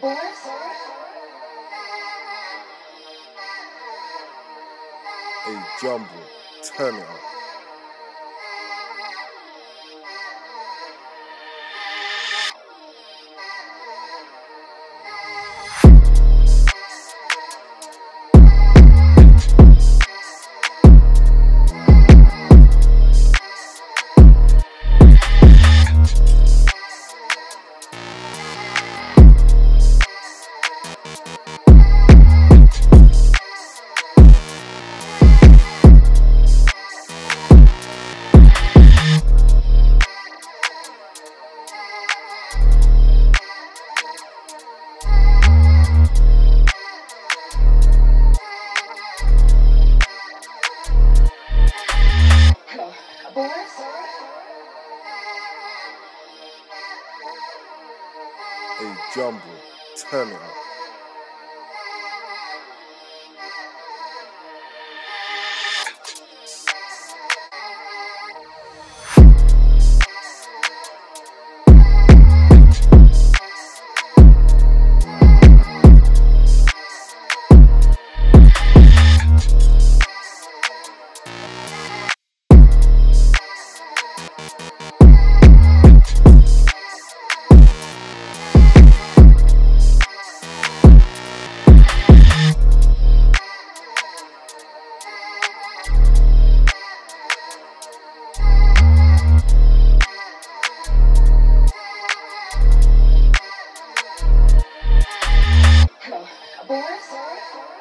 Hey, jumble. turn it up. Hey, jumble. turn it up. Boris?